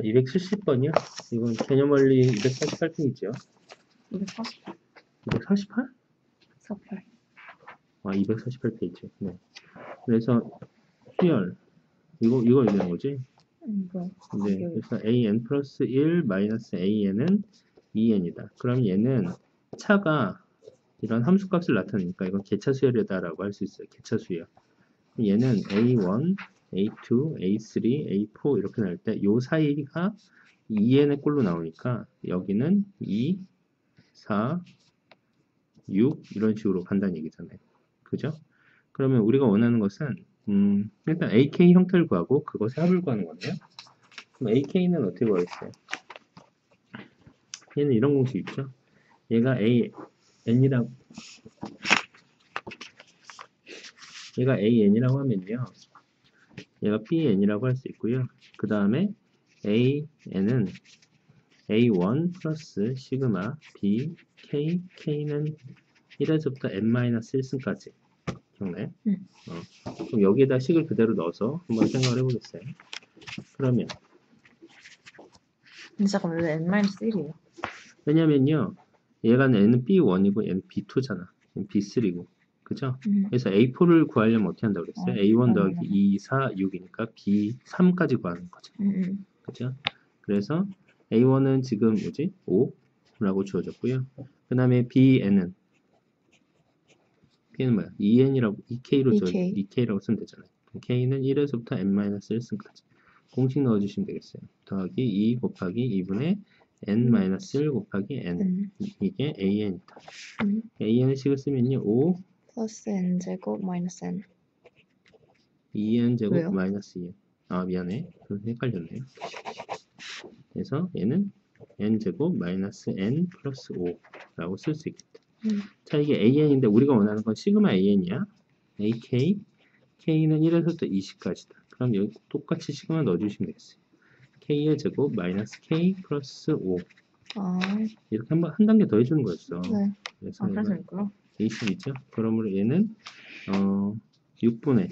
자, 270번이요. 이건 개념 원리 248페이지요. 248, 248? 48. 아, 248페이지. 네. 그래서 수열 이거 이거 얘기하는 거지. 음, 뭐야? 네. 그래서 an 플러스 1 마이너스 an은 2n이다. 그럼 얘는 차가 이런 함수값을 나타내니까 이건 개차 수열이다라고 할 수 있어요. 개차 수열. 얘는 a1, a2, a3, a4 이렇게 나올 때 요 사이가 2n의 꼴로 나오니까 여기는 2, 4, 6 이런 식으로 간다는 얘기잖아요. 그죠? 그러면 우리가 원하는 것은 음, 일단 AK 형태를 구하고 그것의 합을 구하는 건데요. 그럼 AK는 어떻게 구하겠어요? 얘는 이런 공식 있죠? 얘가 A, N이라고 얘가 AN이라고 하면요. 얘가 BN이라고 할 수 있고요. 그 다음에 AN은 A1 플러스 시그마 B, K, K는 1에서부터 N-1승까지 기억나요? 응. 어, 그럼 여기에다 식을 그대로 넣어서 한번 생각을 해보겠어요. 그러면 근데 잠깐만, 왜 N-1이에요? 왜냐면요. 얘가 N은 B1이고 얘는 B2잖아. 얘는 B3고. 그죠? 음. 그래서 A4를 구하려면 어떻게 한다고 그랬어요? 어, A1 어, 더하기 어. 2, 4, 6이니까 B3까지 구하는 거죠. 음, 음. 그죠? 그래서 A1은 지금 뭐지? 5라고 주어졌고요. 그 다음에 BN은 B는 뭐야? 2N이라고 2K로 줘 2K. 2K라고 쓰면 되잖아요. K는 1에서부터 N-1승까지 공식 넣어주시면 되겠어요. 더하기 2 곱하기 2분의 N-1 곱하기 N N. 이게 AN이다. 음. AN의 식을 쓰면요 5 플러스 N제곱 마이너스 N. 2n 제곱 왜요? 마이너스 2n. 아 미안해. 그 헷갈렸네요. 그래서 얘는 n 제곱 마이너스 n 플러스 5라고 쓸 수 있겠다. 음. 자 이게 an인데 우리가 원하는 건 시그마 an이야. ak k는 1에서부터 20까지다. 그럼 여기 똑같이 시그마 넣어주시면 되겠어요. k의 제곱 마이너스 k 플러스 5 아, 이렇게 한, 번- 한 단계 더 해주는 거였어. 네. 그래서 아, 그래서 얘는 있구나. 20이죠. 그러므로 얘는 어 6분의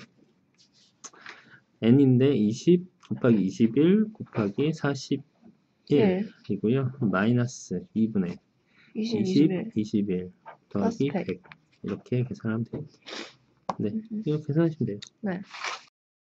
n인데 20 곱하기 21 곱하기 1, 41이고요. 마이너스 2분의 20, 20, 21. 21 더하기 플러스 100 이렇게 계산하면 됩니다. 네, 음, 음. 이거 계산하시면 돼요. 네.